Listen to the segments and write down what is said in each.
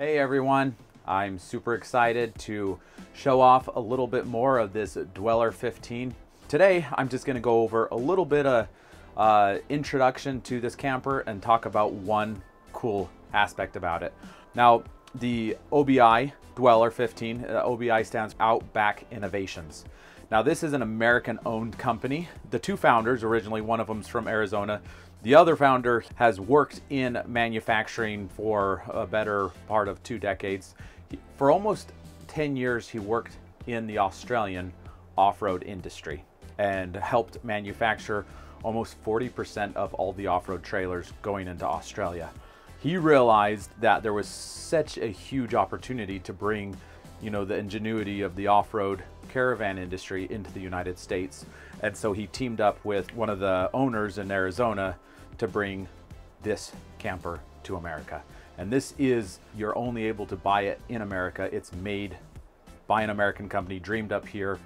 Hey everyone, I'm super excited to show off a little bit more of this Dweller 15. Today, I'm just gonna go over a little bit of uh, introduction to this camper and talk about one cool aspect about it. Now, the OBI Dweller 15, uh, OBI stands Outback Innovations. Now this is an American owned company. The two founders, originally one of them's from Arizona, the other founder has worked in manufacturing for a better part of two decades. For almost 10 years, he worked in the Australian off-road industry and helped manufacture almost 40% of all the off-road trailers going into Australia. He realized that there was such a huge opportunity to bring, you know, the ingenuity of the off-road caravan industry into the United States. And so he teamed up with one of the owners in Arizona to bring this camper to America. And this is, you're only able to buy it in America. It's made by an American company, dreamed up here,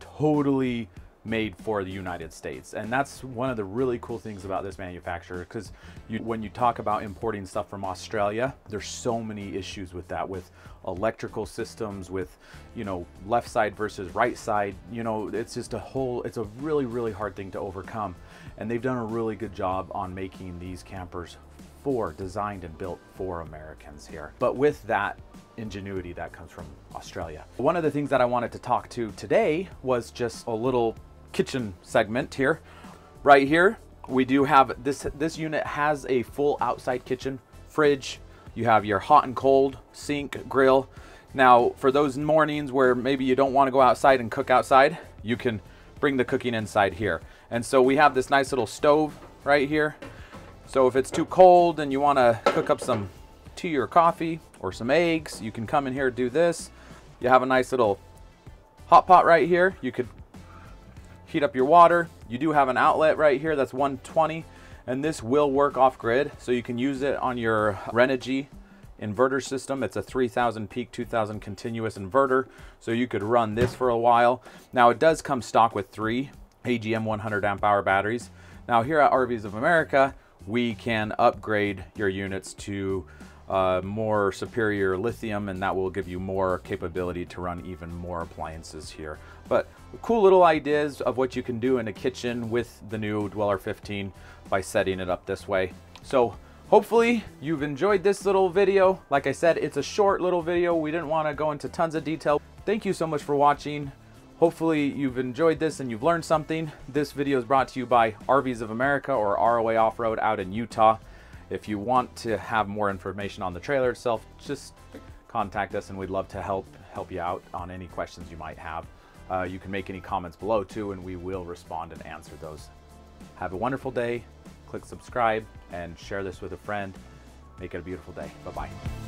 totally made for the United States. And that's one of the really cool things about this manufacturer because when you talk about importing stuff from Australia, there's so many issues with that, with electrical systems, with, you know, left side versus right side. You know, it's just a whole, it's a really, really hard thing to overcome. And they've done a really good job on making these campers for, designed and built for Americans here. But with that ingenuity that comes from Australia. One of the things that I wanted to talk to today was just a little kitchen segment here. Right here, we do have this, this unit has a full outside kitchen, fridge, you have your hot and cold sink, grill. Now, for those mornings where maybe you don't want to go outside and cook outside, you can bring the cooking inside here. And so we have this nice little stove right here. So if it's too cold and you want to cook up some tea or coffee or some eggs, you can come in here do this. You have a nice little hot pot right here. You could heat up your water. You do have an outlet right here that's 120 and this will work off grid so you can use it on your Renogy inverter system. It's a 3000 peak, 2000 continuous inverter. So you could run this for a while. Now it does come stock with three AGM 100 amp hour batteries. Now here at RVs of America, we can upgrade your units to uh, more superior lithium and that will give you more capability to run even more appliances here. But cool little ideas of what you can do in a kitchen with the new Dweller 15 by setting it up this way. So hopefully you've enjoyed this little video. Like I said, it's a short little video. We didn't want to go into tons of detail. Thank you so much for watching. Hopefully you've enjoyed this and you've learned something. This video is brought to you by RVs of America or ROA Off-Road out in Utah. If you want to have more information on the trailer itself, just contact us and we'd love to help help you out on any questions you might have. Uh, you can make any comments below too and we will respond and answer those. Have a wonderful day. Click subscribe and share this with a friend. Make it a beautiful day. Bye-bye.